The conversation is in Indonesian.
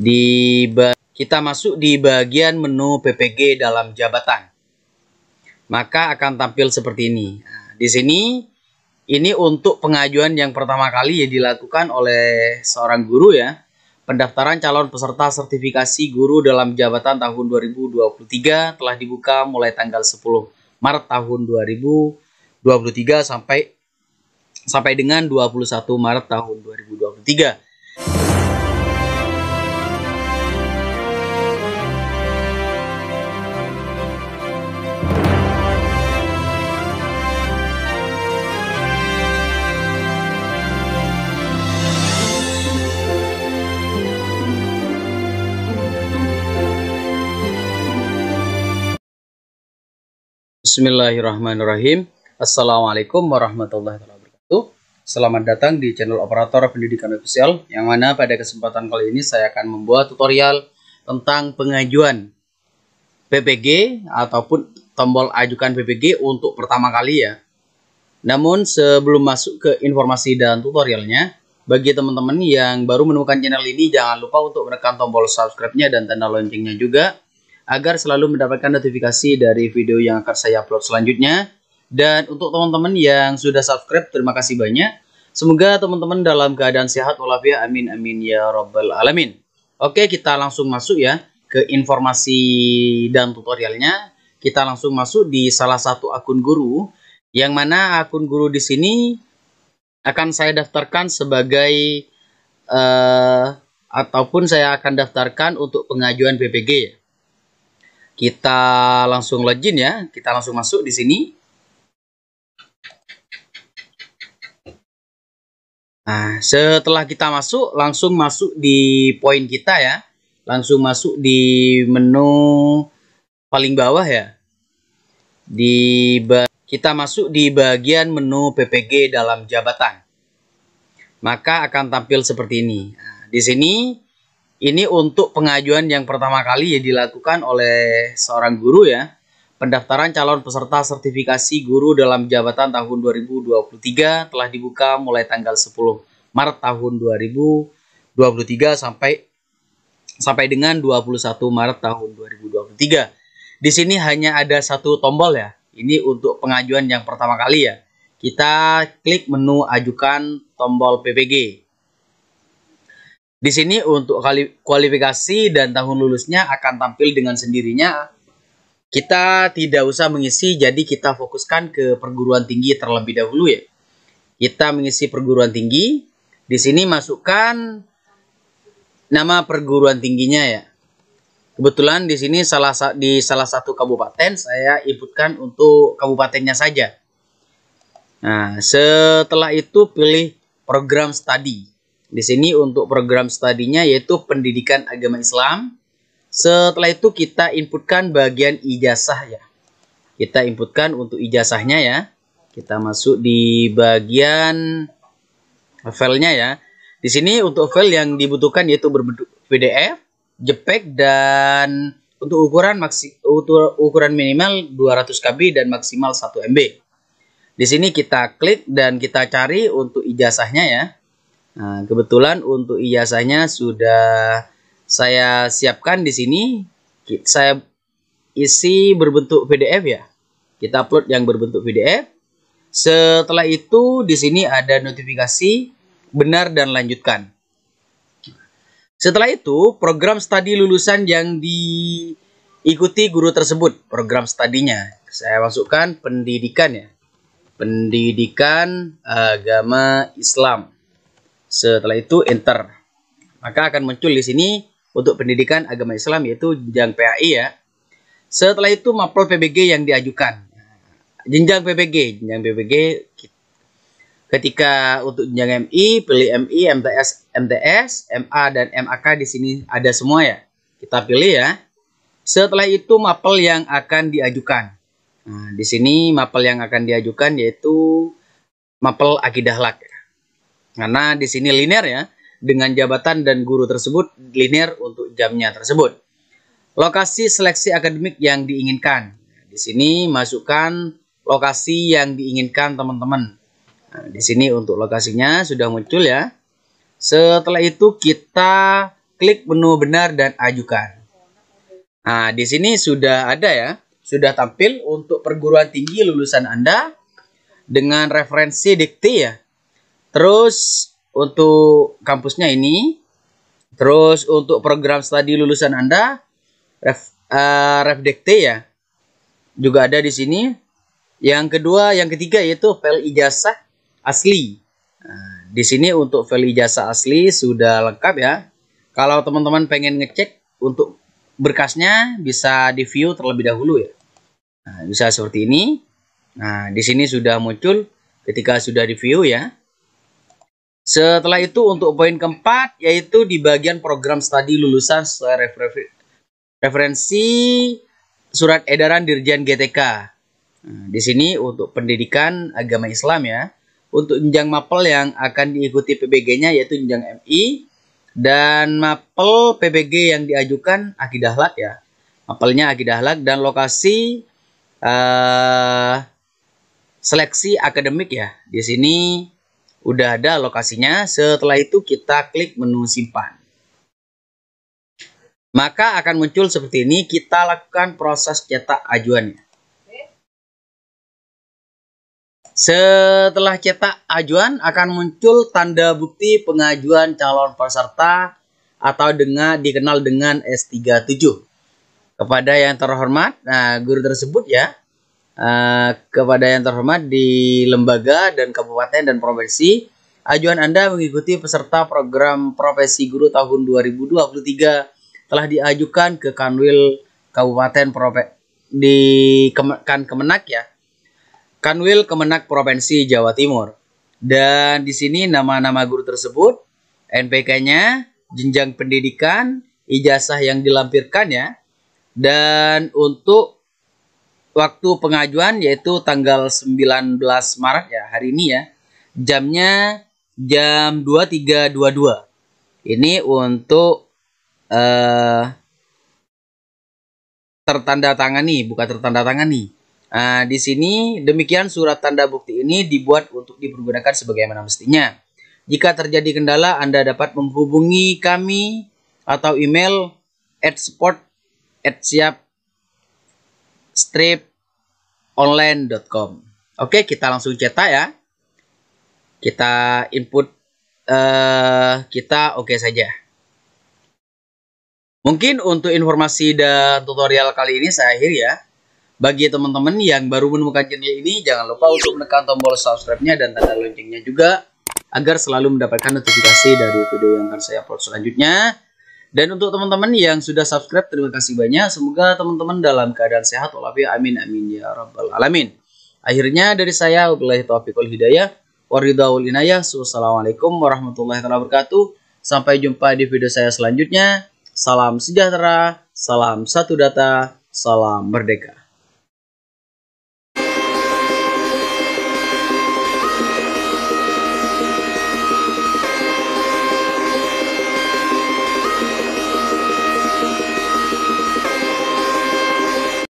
Di kita masuk di bagian menu PPG dalam jabatan. Maka akan tampil seperti ini. Nah, di sini ini untuk pengajuan yang pertama kali ya dilakukan oleh seorang guru ya. Pendaftaran calon peserta sertifikasi guru dalam jabatan tahun 2023 telah dibuka mulai tanggal 10 Maret tahun 2023 sampai sampai dengan 21 Maret tahun 2023. Bismillahirrahmanirrahim. Assalamualaikum warahmatullahi wabarakatuh. Selamat datang di channel operator pendidikan official yang mana pada kesempatan kali ini saya akan membuat tutorial tentang pengajuan PPG ataupun tombol ajukan PPG untuk pertama kali ya. Namun sebelum masuk ke informasi dan tutorialnya, bagi teman-teman yang baru menemukan channel ini jangan lupa untuk menekan tombol subscribe-nya dan tanda loncengnya juga agar selalu mendapatkan notifikasi dari video yang akan saya upload selanjutnya. Dan untuk teman-teman yang sudah subscribe, terima kasih banyak. Semoga teman-teman dalam keadaan sehat walafiat. Amin amin ya robbal alamin. Oke, kita langsung masuk ya ke informasi dan tutorialnya. Kita langsung masuk di salah satu akun guru yang mana akun guru di sini akan saya daftarkan sebagai uh, ataupun saya akan daftarkan untuk pengajuan PPG ya. Kita langsung login ya. Kita langsung masuk di sini. Nah, setelah kita masuk, langsung masuk di poin kita ya. Langsung masuk di menu paling bawah ya. Di kita masuk di bagian menu PPG dalam jabatan. Maka akan tampil seperti ini. Nah, di sini ini untuk pengajuan yang pertama kali ya dilakukan oleh seorang guru ya. Pendaftaran calon peserta sertifikasi guru dalam jabatan tahun 2023 telah dibuka mulai tanggal 10 Maret tahun 2023 sampai sampai dengan 21 Maret tahun 2023. Di sini hanya ada satu tombol ya. Ini untuk pengajuan yang pertama kali ya. Kita klik menu ajukan tombol PPG. Di sini untuk kualifikasi dan tahun lulusnya akan tampil dengan sendirinya. Kita tidak usah mengisi, jadi kita fokuskan ke perguruan tinggi terlebih dahulu ya. Kita mengisi perguruan tinggi. Di sini masukkan nama perguruan tingginya ya. Kebetulan di sini salah di salah satu kabupaten saya inputkan untuk kabupatennya saja. Nah, setelah itu pilih program studi. Di sini untuk program studinya yaitu pendidikan agama Islam. Setelah itu kita inputkan bagian ijazah ya. Kita inputkan untuk ijazahnya ya. Kita masuk di bagian filenya ya. Di sini untuk file yang dibutuhkan yaitu berbentuk PDF, JPEG dan untuk ukuran maksi, ukuran minimal 200 KB dan maksimal 1 MB. Di sini kita klik dan kita cari untuk ijazahnya ya. Nah, kebetulan untuk ijazahnya sudah saya siapkan di sini. Saya isi berbentuk PDF ya. Kita upload yang berbentuk PDF. Setelah itu di sini ada notifikasi benar dan lanjutkan. Setelah itu program studi lulusan yang diikuti guru tersebut, program studinya. Saya masukkan pendidikan ya. Pendidikan agama Islam. Setelah itu enter. Maka akan muncul di sini untuk pendidikan agama Islam yaitu jenjang PAI ya. Setelah itu mapel PBG yang diajukan. Jenjang PBG, jenjang PBG ketika untuk jenjang MI, pilih MI, MTS, MTS, MA dan MAK di sini ada semua ya. Kita pilih ya. Setelah itu mapel yang akan diajukan. Nah, di sini mapel yang akan diajukan yaitu mapel akidah lak. Karena di sini linear ya, dengan jabatan dan guru tersebut linear untuk jamnya tersebut. Lokasi seleksi akademik yang diinginkan. Di sini masukkan lokasi yang diinginkan teman-teman. Nah, di sini untuk lokasinya sudah muncul ya. Setelah itu kita klik menu benar dan ajukan. Nah, di sini sudah ada ya, sudah tampil untuk perguruan tinggi lulusan Anda dengan referensi dikti ya. Terus untuk kampusnya ini, terus untuk program studi lulusan Anda, ref, uh, ref dikti ya, juga ada di sini. Yang kedua, yang ketiga yaitu file ijazah asli. Nah, di sini untuk file ijazah asli sudah lengkap ya. Kalau teman-teman pengen ngecek untuk berkasnya bisa di view terlebih dahulu ya. Nah, bisa seperti ini. Nah, di sini sudah muncul ketika sudah di view ya. Setelah itu untuk poin keempat yaitu di bagian program studi lulusan sesuai refer referensi surat edaran Dirjen GTK. Nah, di sini untuk pendidikan agama Islam ya. Untuk jenjang mapel yang akan diikuti PBG-nya yaitu jenjang MI dan mapel PBG yang diajukan akidah lak ya. Mapelnya akidah lak dan lokasi uh, seleksi akademik ya. Di sini udah ada lokasinya. Setelah itu kita klik menu simpan. Maka akan muncul seperti ini. Kita lakukan proses cetak ajuannya. Setelah cetak ajuan akan muncul tanda bukti pengajuan calon peserta atau dengan dikenal dengan S37. Kepada yang terhormat, nah guru tersebut ya Eh, kepada yang terhormat di lembaga dan kabupaten dan provinsi, ajuan Anda mengikuti peserta program profesi guru tahun 2023 telah diajukan ke Kanwil Kabupaten Provinsi di kan Kemenak ya. Kanwil Kemenak Provinsi Jawa Timur. Dan di sini nama-nama guru tersebut, NPK-nya, jenjang pendidikan, ijazah yang dilampirkan ya. Dan untuk waktu pengajuan yaitu tanggal 19 Maret ya hari ini ya. Jamnya jam 23.22 ini untuk uh, tertanda tangani bukan tertanda tangani nah, di sini demikian surat tanda bukti ini dibuat untuk dipergunakan sebagaimana mestinya. Jika terjadi kendala Anda dapat menghubungi kami atau email at sport at siap striponline.com. Oke, kita langsung cetak ya. Kita input uh, kita oke okay saja. Mungkin untuk informasi dan tutorial kali ini saya akhiri ya. Bagi teman-teman yang baru menemukan channel ini, jangan lupa untuk menekan tombol subscribe-nya dan tanda loncengnya juga agar selalu mendapatkan notifikasi dari video yang akan saya upload selanjutnya. Dan untuk teman-teman yang sudah subscribe, terima kasih banyak. Semoga teman-teman dalam keadaan sehat walafiat. Amin amin ya rabbal alamin. Akhirnya dari saya wabillahi taufiqul hidayah waridhaul inayah. Wassalamualaikum warahmatullahi wabarakatuh. Sampai jumpa di video saya selanjutnya. Salam sejahtera, salam satu data, salam merdeka.